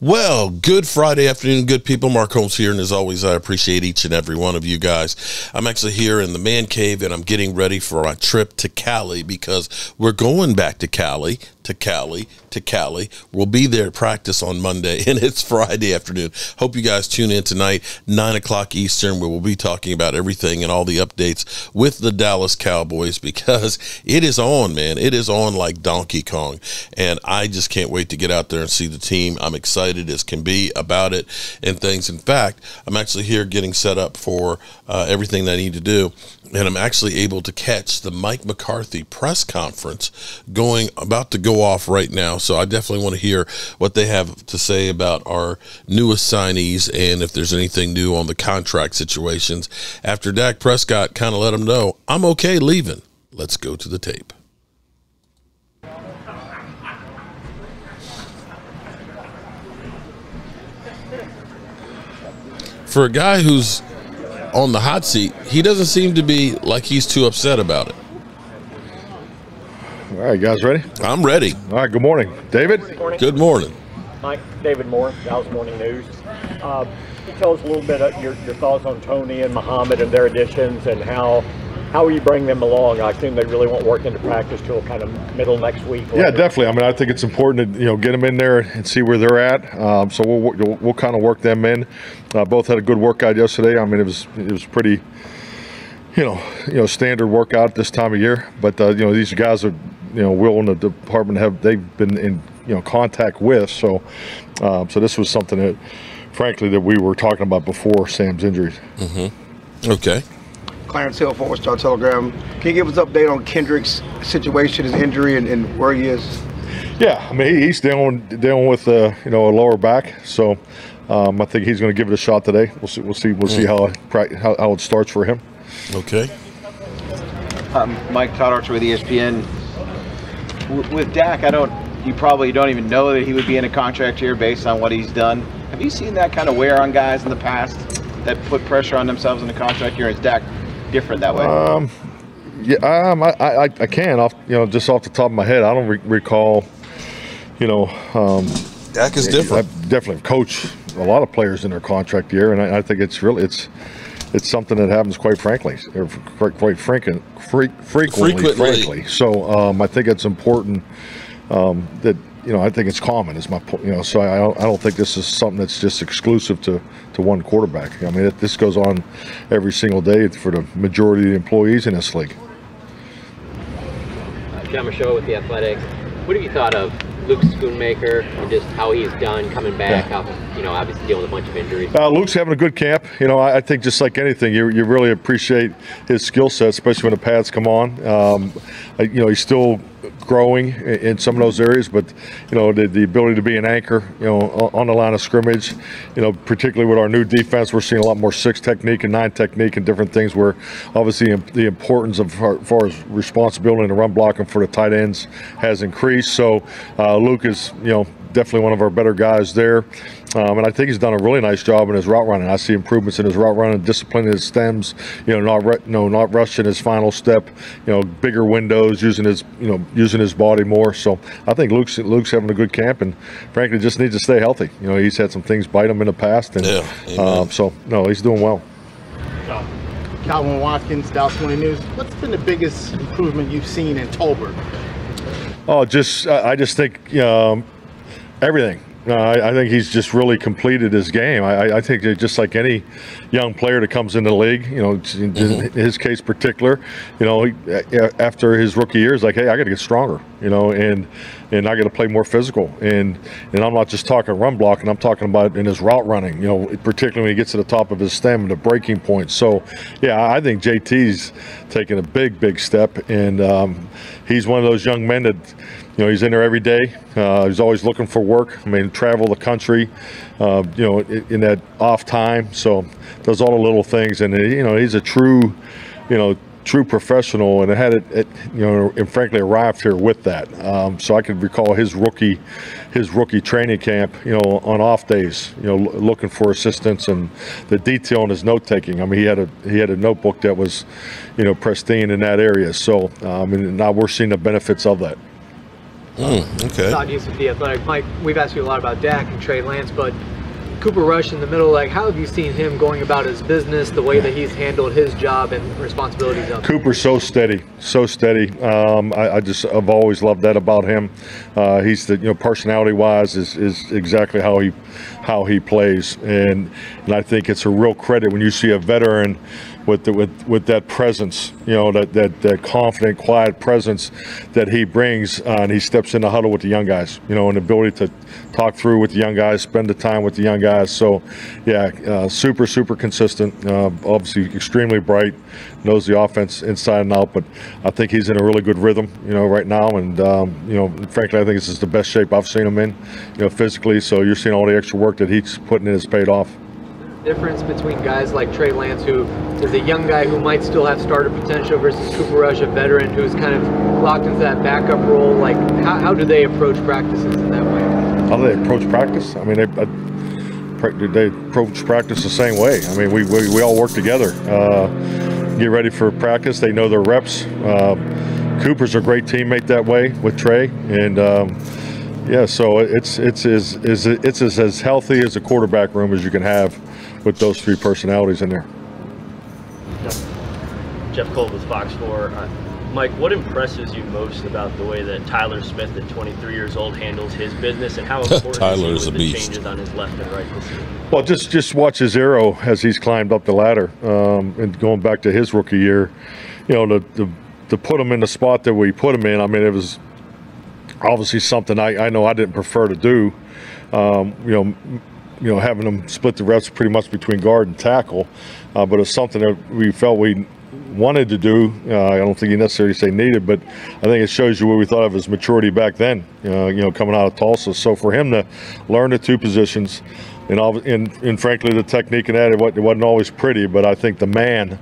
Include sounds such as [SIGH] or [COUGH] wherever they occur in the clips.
Well, good Friday afternoon, good people. Mark Holmes here, and as always, I appreciate each and every one of you guys. I'm actually here in the man cave, and I'm getting ready for my trip to Cali because we're going back to Cali, to Cali, to Cali. We'll be there to practice on Monday, [LAUGHS] and it's Friday afternoon. Hope you guys tune in tonight, 9 o'clock Eastern, where we'll be talking about everything and all the updates with the Dallas Cowboys because it is on, man. It is on like Donkey Kong, and I just can't wait to get out there and see the team. I'm excited as can be about it and things. In fact, I'm actually here getting set up for uh, everything that I need to do. And I'm actually able to catch the Mike McCarthy press conference going about to go off right now. So I definitely want to hear what they have to say about our newest signees and if there's anything new on the contract situations. After Dak Prescott kind of let them know, I'm okay leaving. Let's go to the tape. for a guy who's on the hot seat, he doesn't seem to be like he's too upset about it. All right, guys, ready? I'm ready. All right, good morning. David? Good morning. Good morning. Mike, David Moore, Dallas Morning News. Uh, can you tell us a little bit of your, your thoughts on Tony and Muhammad and their additions and how how you bring them along? I assume they really won't work into practice till kind of middle next week. Yeah, definitely. I mean, I think it's important to you know get them in there and see where they're at. Um, so we'll, we'll, we'll kind of work them in. Uh, both had a good workout yesterday. I mean, it was it was pretty, you know, you know, standard workout this time of year. But uh, you know, these guys are you know Will and the department have they've been in you know contact with. So um, so this was something that, frankly, that we were talking about before Sam's injuries. Mm-hmm. Okay. Clarence Hill, Four Star Telegram. Can you give us an update on Kendrick's situation, his injury, and, and where he is? Yeah, I mean he's dealing dealing with uh, you know a lower back, so um, I think he's going to give it a shot today. We'll see. We'll see. We'll see how, how how it starts for him. Okay. Um, Mike Todd Archer with ESPN. W- with Dak, I don't. You probably don't even know that he would be in a contract here based on what he's done. Have you seen that kind of wear on guys in the past that put pressure on themselves in the contract year? Is Dak different that way? Um, yeah, um, I, I, I can off, you know, just off the top of my head, I don't re- recall, you know, um, Dak is different. I definitely coach a lot of players in their contract year, and I, I think it's really it's it's something that happens quite frankly, or quite, quite frequent, fre- frequently, Frequently. frankly. So um, I think it's important um, that you know I think it's common. Is my point. You know, so I don't, I don't think this is something that's just exclusive to to one quarterback. I mean, it, this goes on every single day for the majority of the employees in this league. Jon Machota with The Athletic. What have you thought of Luke Schoonmaker and just how he's done coming back? How, you know, obviously dealing with a bunch of injuries. Uh, Luke's having a good camp. You know, I, I think just like anything, you, you really appreciate his skill set, especially when the pads come on. Um, I- you know, he's still growing in, some of those areas, but you know, the, the ability to be an anchor, you know, on, the line of scrimmage. You know, particularly with our new defense, we're seeing a lot more six technique and nine technique and different things. Where obviously the importance of far, far as responsibility and the run blocking for the tight ends has increased. So uh, Luke is, you know definitely one of our better guys there. Um, and I think he's done a really nice job in his route running. I see improvements in his route running, disciplining his stems, you know, not re- no, not rushing his final step, you know, bigger windows, using his, you know, using his body more. So I think Luke's Luke's having a good camp, and frankly, just needs to stay healthy. You know, he's had some things bite him in the past, and Yeah, um, so no, he's doing well. Calvin Watkins, Dallas Morning News. What's been the biggest improvement you've seen in Tolbert? Oh, just I I just think um, everything. Uh, I, I think he's just really completed his game. I, I- think just like any young player that comes into the league, you know, in his case particular, you know, after his rookie year, he's like, hey, I got to get stronger, you know, and and I got to play more physical. And and I'm not just talking run blocking. I'm talking about in his route running, you know, particularly when he gets to the top of his stem and the breaking point. So, yeah, I think JT's taking a big, big step, and um, he's one of those young men that you know, he's in there every day. Uh, he's always looking for work. I mean, travel the country, uh, you know, in, in that off time. So does all the little things, and uh, you know, he's a true, you know, true professional, and had it, it you know, and frankly arrived here with that. Um, so I can recall his rookie, his rookie training camp, you know, on off days, you know, looking for assistance and the detail in his note taking. I mean, he had a he had a notebook that was, you know, pristine in that area. So um, and now we're seeing the benefits of that. Okay. Todd with the Athletic. Mike, we've asked you a lot about Dak and Trey Lance, but Cooper Rush in the middle, like how have you seen him going about his business, the way that he's handled his job and responsibilities up? Cooper's so steady, so steady. Um, I, I just I've always loved that about him. Uh, he's the you know personality wise is, is exactly how he how he plays, and and I think it's a real credit when you see a veteran with the, with with that presence, you know that that, that confident, quiet presence that he brings, uh, and he steps in the huddle with the young guys, you know, and the ability to talk through with the young guys, spend the time with the young guys. So, yeah, uh, super super consistent. Uh, obviously, extremely bright, knows the offense inside and out. But I think he's in a really good rhythm, you know, right now. And um, you know, frankly, I think this is the best shape I've seen him in, you know, physically. So you're seeing all the extra work that he's putting in has paid off difference between guys like Trey Lance, who is a young guy who might still have starter potential, versus Cooper Rush, a veteran who's kind of locked into that backup role? Like, how, how do they approach practices in that way? How do they approach practice? I mean, they, they approach practice the same way. I mean, we, we, we all work together. Uh, get ready for practice. They know their reps. Uh, Cooper's a great teammate that way with Trey, and um, yeah, so it's it's as it's as healthy as a quarterback room as you can have with those three personalities in there. Jeff Cole with Fox 4. Uh, Mike, what impresses you most about the way that Tyler Smith, at 23 years old, handles his business, and how [LAUGHS] important Tyler is, is a the beast. changes on his left and right this year? Well, just just watch his arrow as he's climbed up the ladder, um, and going back to his rookie year, you know, to, to to put him in the spot that we put him in. I mean, it was obviously something I, I know I didn't prefer to do. Um, you know, you know, having them split the reps pretty much between guard and tackle, uh, but it's something that we felt we wanted to do. Uh, I don't think you necessarily say needed, but I think it shows you what we thought of his maturity back then. Uh, you know, coming out of Tulsa. So for him to learn the two positions, and and, and frankly, the technique and that it wasn't always pretty, but I think the man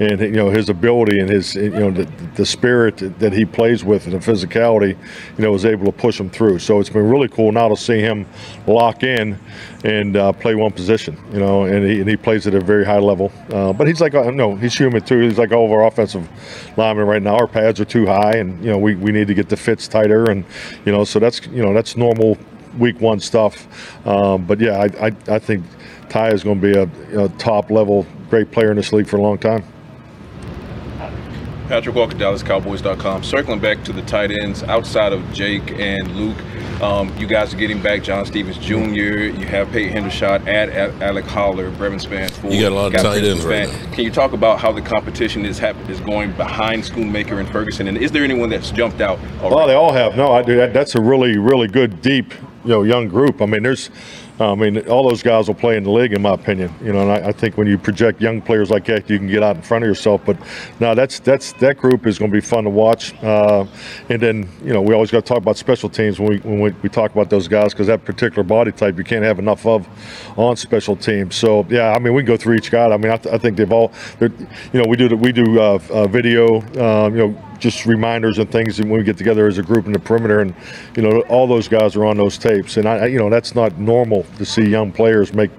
and you know his ability and his you know the, the spirit that he plays with and the physicality you know was able to push him through. So it's been really cool now to see him lock in and uh, play one position you know and he, and he plays at a very high level. Uh, but he's like uh, no he's human too. He's like all of our offensive linemen right now. Our pads are too high and you know we, we need to get the fits tighter and you know so that's you know that's normal week one stuff. Um, but yeah I, I, I think Ty is going to be a, a top level great player in this league for a long time Patrick Walker, DallasCowboys.com. Circling back to the tight ends outside of Jake and Luke, um, you guys are getting back John Stephens Jr. You have Peyton Hendershot, add Alec Holler, Brevyn Spann. You got a lot of tight ends right now. Can you talk about how the competition is hap- is going behind Schoonmaker and Ferguson? And is there anyone that's jumped out? Already? Well, they all have. No, I do. That, that's a really, really good, deep, you know, young group. I mean, there's, I mean, all those guys will play in the league, in my opinion. You know, and I, I think when you project young players like that, you can get out in front of yourself. But no, that's that's that group is going to be fun to watch. Uh, and then, you know, we always got to talk about special teams when we when we, we talk about those guys because that particular body type you can't have enough of on special teams. So yeah, I mean, we can go through each guy. I mean, I, th- I think they've all, you know, we do the, we do uh, uh, video, um, you know just reminders and things when we get together as a group in the perimeter and you know all those guys are on those tapes. And I you know that's not normal to see young players make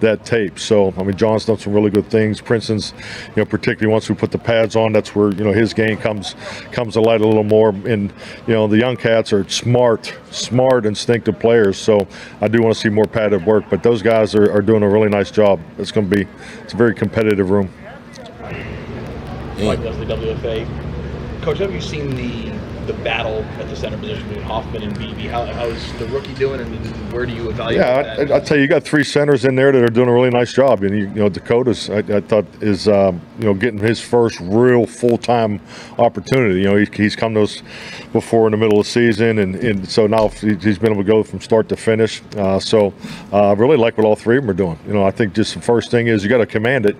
that tape. So I mean John's done some really good things. Princeton's you know particularly once we put the pads on that's where you know his game comes comes to light a little more. And you know the young cats are smart smart instinctive players. So I do want to see more padded work but those guys are, are doing a really nice job. It's going to be it's a very competitive room. Mike Leslie WFAA Coach, have you seen the the battle at the center position between Hoffman and Beebe? How, how's the rookie doing, and where do you evaluate yeah, that? I, I tell you, you got three centers in there that are doing a really nice job, and you, you know Dakota's I, I thought is um, you know getting his first real full time opportunity. You know he, he's come to us before in the middle of the season, and, and so now he's been able to go from start to finish. Uh, so uh, I really like what all three of them are doing. You know I think just the first thing is you got to command it.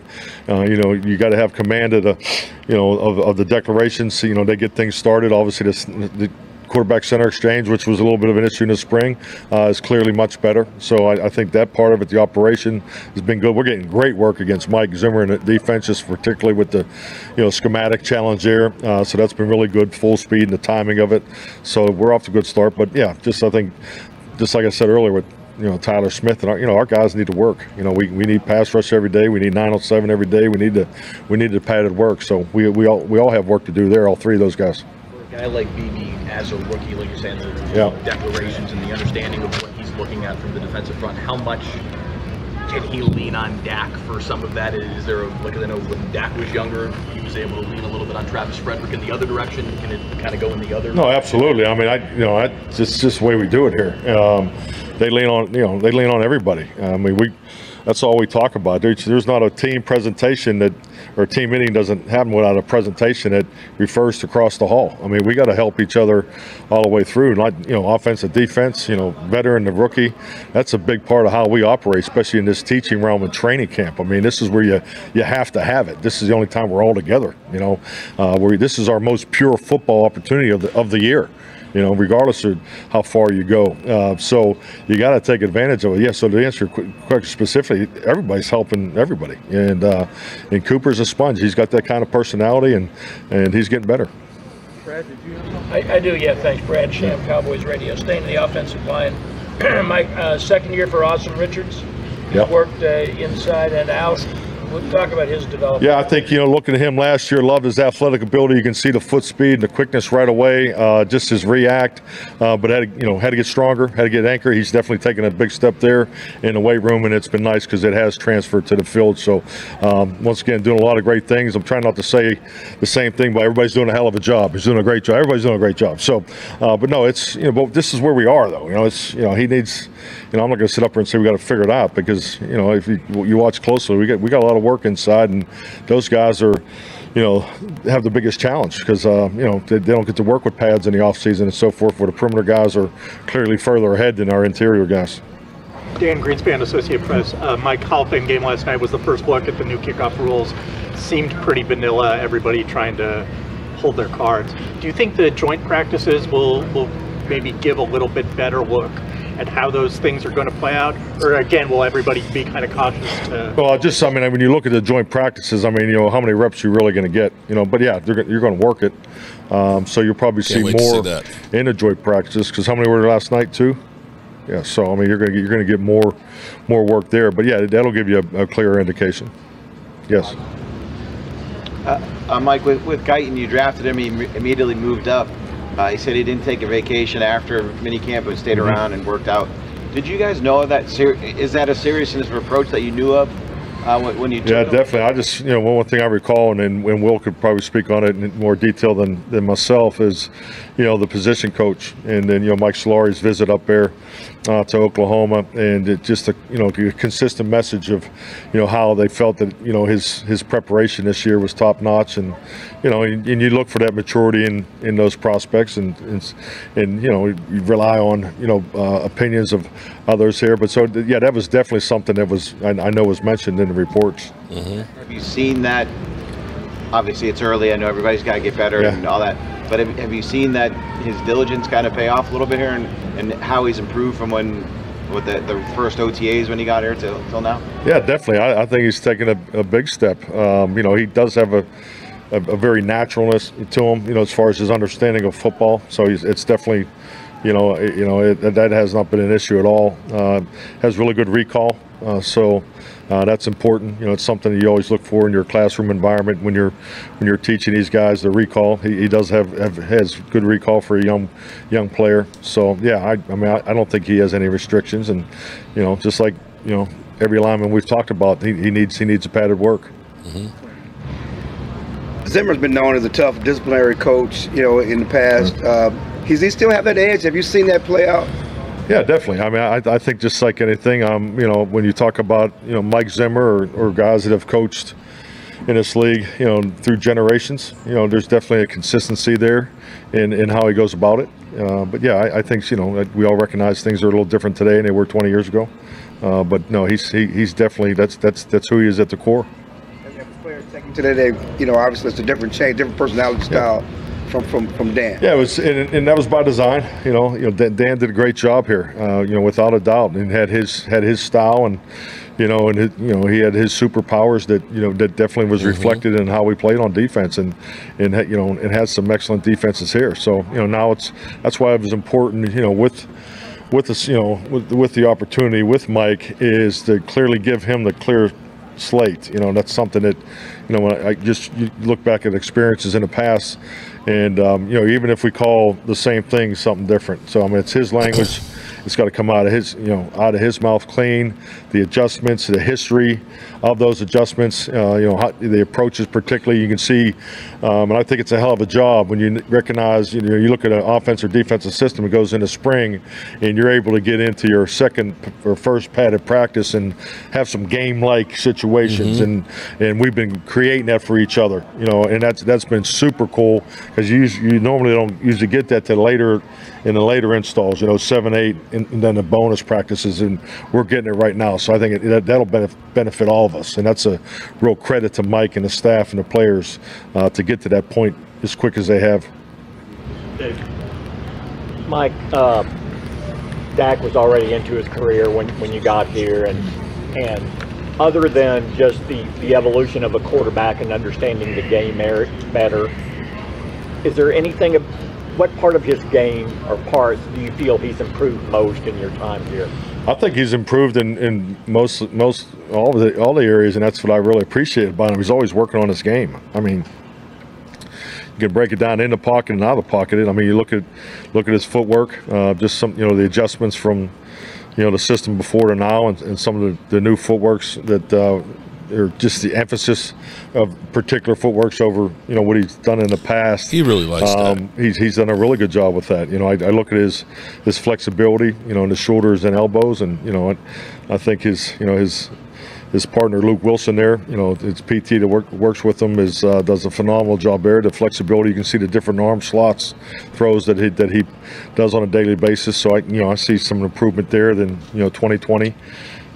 Uh, you know you got to have command of the you know of, of the declarations. You know they get things started. Obviously this, the quarterback center exchange, which was a little bit of an issue in the spring, uh, is clearly much better. So I, I, think that part of it, the operation, has been good. We're getting great work against Mike Zimmer in the defense, just particularly with the, you know, schematic challenge there. Uh, so that's been really good, full speed and the timing of it. So we're off to a good start. But yeah, just I think, just like I said earlier, with you know Tyler Smith and our, you know our guys need to work. You know we, we need pass rush every day. We need 907 every day. We need to we need to padded work. So we, we all we all have work to do there. All three of those guys. Guy like Beebe as a rookie, like you're saying, the Yeah. declarations and the understanding of what he's looking at from the defensive front, how much can he lean on Dak for some of that? Is there, a, like, I know when Dak was younger, he was able to lean a little bit on Travis Frederick in the other direction. Can it kind of go in the other? No, absolutely. I mean, I you know, I, it's just the way we do it here. Um, they lean on you know they lean on everybody. I mean, we that's all we talk about. There's, there's not a team presentation that or team meeting doesn't happen without a presentation that refers to across the hall. I mean, we got to help each other all the way through. Not you know, offensive, defense. You know, veteran, the rookie. That's a big part of how we operate, especially in this teaching realm and training camp. I mean, this is where you you have to have it. This is the only time we're all together. You know, uh, where this is our most pure football opportunity of the of the year you know, regardless of how far you go. Uh, so you got to take advantage of it. Yeah. So to answer your question specifically, everybody's helping everybody, and uh, and Cooper's a sponge. He's got that kind of personality, and and he's getting better. Brad, did you I, I do, yeah, thanks. Brad Sham, Cowboys Radio. Staying in the offensive line. [CLEARS THROAT] Mike, uh, second year for Asim Richards. He's Yep. worked uh, inside and out. Talk about his development. Yeah, I think you know, looking at him last year, loved his athletic ability. You can see the foot speed and the quickness right away. Uh, just his react, uh, but had you know had to get stronger, had to get anchor. He's definitely taken a big step there in the weight room, and it's been nice because it has transferred to the field. So um, once again, doing a lot of great things. I'm trying not to say the same thing, but everybody's doing a hell of a job. He's doing a great job. Everybody's doing a great job. So, uh, but no, it's you know, but this is where we are though. You know, it's you know he needs. You know, I'm not going to sit up here and say we got to figure it out because you know if you, you watch closely, we got we got a lot of work inside, and those guys are, you know, have the biggest challenge because uh, you know they, they don't get to work with pads in the off season and so forth. Where the perimeter guys are clearly further ahead than our interior guys. Dan Greenspan, Associate Press. Uh, Mike Hall of Fame game last night was the first look at the new kickoff rules. Seemed pretty vanilla. Everybody trying to hold their cards. Do you think the joint practices will will maybe give a little bit better look at how those things are going to play out, or again, will everybody be kind of cautious to? Well, just I mean, when you look at the joint practices, I mean, you know, how many reps you're really going to get, you know. But yeah, they're, you're going to work it, um, so you'll probably see Can't wait to see more that. in the joint practices because how many were there last night too? Yeah, so I mean, you're going to you're going to get more more work there. But yeah, that'll give you a, a clearer indication. Yes. Uh, uh, Mike, with, with Guyton, you drafted him, he immediately moved up. Uh, he said he didn't take a vacation after minicamp but stayed Mhm. around and worked out. Did you guys know of that? Ser- is that a seriousness of approach that you knew of uh, when, when you Yeah, definitely. I just, you know, one one thing I recall, and, and and Will could probably speak on it in more detail than, than myself, is, you know, the position coach, and then you know Mike Solari's visit up there uh, to Oklahoma, and it just a you know a consistent message of, you know, how they felt that you know his his preparation this year was top notch, and you know, and, and you look for that maturity in in those prospects, and and, and you know you rely on you know uh, opinions of others here, but so yeah, that was definitely something that was I, I know was mentioned in the reports. Have you seen that? Obviously, it's early. I know everybody's got to get better Yeah. and all that. But have, have you seen that his diligence kind of pay off a little bit here, and, and how he's improved from when with the, the first OTAs when he got here till, till now? Yeah, definitely. I, I think he's taken a, a big step. Um, you know, he does have a, a, a very naturalness to him. You know, as far as his understanding of football. So it's definitely, you know, it, you know it, that has not been an issue at all. Uh, has really good recall. Uh, so uh, that's important. You know, it's something you always look for in your classroom environment when you're when you're teaching these guys the recall. He, he does have, have has good recall for a young young player. So yeah, I, I mean, I, I don't think he has any restrictions. And you know, just like you know every lineman we've talked about, he, he needs he needs a padded work. Zimmer's been known as a tough disciplinary coach, you know, in the past. Uh, does he still have that edge? Have you seen that play out? Yeah, definitely. I mean, I, I think just like anything, um, you know, when you talk about you know Mike Zimmer or, or guys that have coached in this league, you know, through generations, you know, there's definitely a consistency there in, in how he goes about it. Uh, but yeah, I, I think you know we all recognize things are a little different today than they were 20 years ago. Uh, but no, he's he, he's definitely that's that's that's who he is at the core. Today, they, you know, obviously it's a different change, different personality style from, from, from Dan. Yeah, it was, and, and that was by design. You know, you know, Dan, Dan did a great job here. Uh, you know, without a doubt, and had his had his style, and you know, and his, you know, he had his superpowers that you know that definitely was reflected in how we played on defense, and and you know, and has some excellent defenses here. So you know, now it's that's why it was important. You know, with with this, you know, with, with the opportunity with Mike is to clearly give him the clear slate. You know, that's something that, you know, when I just look back at experiences in the past, and um, you know, even if we call the same thing something different. So I mean, it's his language. It's got to come out of his, you know, out of his mouth clean. The adjustments, the history of those adjustments, uh, you know, how, the approaches particularly, you can see, um, and I think it's a hell of a job when you recognize, you know, you look at an offensive or defensive system, it goes into spring, and you're able to get into your second or first padded practice and have some game-like situations, Mhm. and and we've been creating that for each other, you know, and that's that's been super cool because you you normally don't usually get that to later in the later installs, you know, seven, eight, and, then the bonus practices, and we're getting it right now. So I think it, that, that'll benef- benefit all of us, and that's a real credit to Mike and the staff and the players uh, to get to that point as quick as they have. Mike, uh, Dak was already into his career when, when you got here, and and other than just the, the evolution of a quarterback and understanding the game better, is there anything? What part of his game or parts do you feel he's improved most in your time here? I think he's improved in, in most most all the all the areas, and that's what I really appreciate about him. He's always working on his game. I mean, you can break it down in the pocket and out of the pocket. I mean, you look at look at his footwork, uh, just some you know the adjustments from you know the system before to now, and, and some of the, the new footworks that uh, are just the emphasis of particular footworks over you know what he's done in the past. He really likes that. Um, he's he's done a really good job with that. You know, I, I look at his his flexibility, you know, in his shoulders and elbows, and you know, I, I think his you know his his partner Luke Wilson there, you know, it's PT that work, works with him is uh, does a phenomenal job there. The flexibility, you can see the different arm slots, throws that he that he does on a daily basis. So I you know I see some improvement there than you know 2020.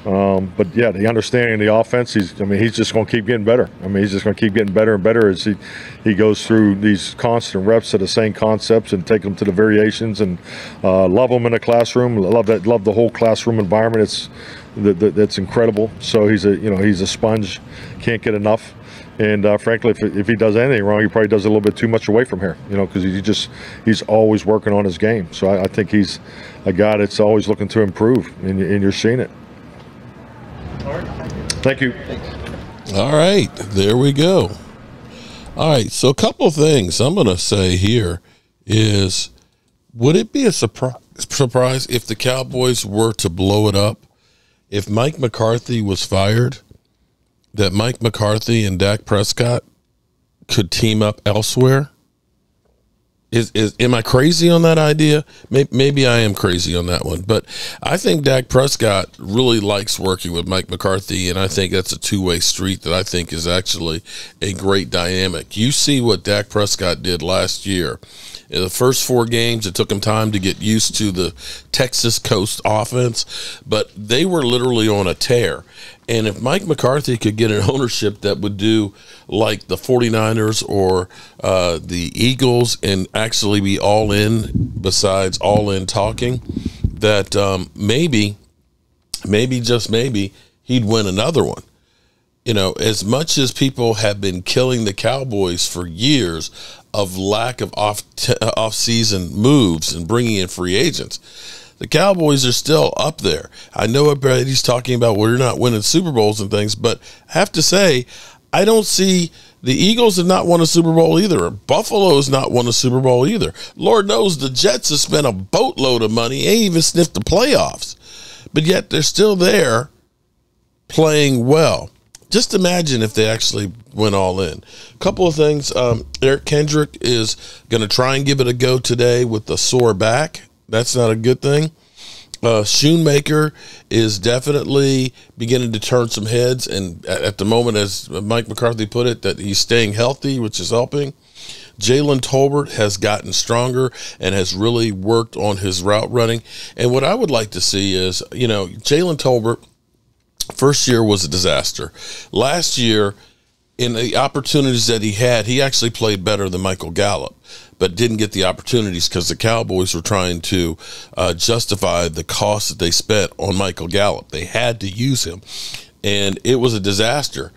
Um, but yeah, the understanding of the offense, he's, I mean, he's just going to keep getting better. I mean, he's just going to keep getting better and better as he, he goes through these constant reps of the same concepts and take them to the variations and uh, love them in the classroom. Love that, love the whole classroom environment. It's that, that, that's incredible. So he's a, you know, he's a sponge. Can't get enough. And uh, frankly, if, if he does anything wrong, he probably does a little bit too much away from here, you know, because he just he's always working on his game. So I, I think he's a guy that's always looking to improve, and, and you're seeing it. Thank you. All right, there we go. All right, so a couple things I'm going to say here is would it be a surprise surprise if the Cowboys were to blow it up if Mike McCarthy was fired that Mike McCarthy and Dak Prescott could team up elsewhere? Is, is am I crazy on that idea? Maybe, maybe I am crazy on that one, but I think Dak Prescott really likes working with Mike McCarthy, and I think that's a two way street that I think is actually a great dynamic. You see what Dak Prescott did last year. In the first four games, it took him time to get used to the Texas Coast offense, but they were literally on a tear. And if Mike McCarthy could get an [LAUGHS] ownership that would do like the 49ers or uh, the Eagles and actually be all in, besides all in talking, that um, maybe, maybe just maybe, he'd win another one. You know, as much as people have been killing the Cowboys for years of lack of off [LAUGHS] off season moves and bringing in free agents, the Cowboys are still up there. I know everybody's talking about we're not winning Super Bowls and things, but I have to say, I don't see the Eagles have not won a Super Bowl either. Buffalo has not won a Super Bowl either. Lord knows the Jets have spent a boatload of money, ain't even sniffed the playoffs, but yet they're still there playing well. Just imagine if they actually went all in. A couple of things. Um, Eric Kendrick is going to try and give it a go today with the sore back. That's not a good thing. Uh, Shoemaker is definitely beginning to turn some heads, and at, at the moment, as Mike McCarthy put it, that he's staying healthy, which is helping. Jalen Tolbert has gotten stronger and has really worked on his route running. And what I would like to see is, you know, Jalen Tolbert first year was a disaster. Last year, in the opportunities that he had, he actually played better than Michael Gallup, but didn't get the opportunities because the Cowboys were trying to uh, justify the cost that they spent on Michael Gallup. They had to use him, and it was a disaster.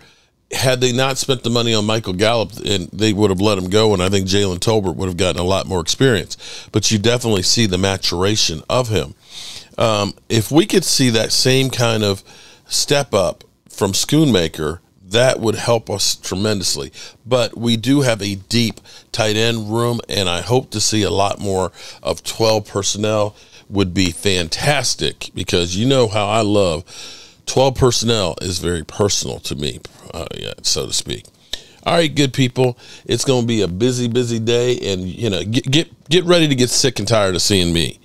Had they not spent the money on Michael Gallup, and they would have let him go, and I think Jalen Tolbert would have gotten a lot more experience. But you definitely see the maturation of him. Um, if we could see that same kind of step up from Schoonmaker, that would help us tremendously. But we do have a deep tight end room, and I hope to see a lot more of 12 personnel would be fantastic because you know how I love 12 personnel is very personal to me, uh, yeah, so to speak. All right, good people. It's going to be a busy, busy day, and you know, get get get ready to get sick and tired of seeing me.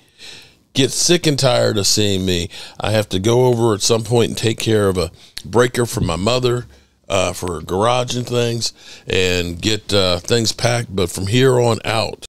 Get sick and tired of seeing me. I have to go over at some point and take care of a breaker for my mother uh, for garage and things, and get uh, things packed. But from here on out,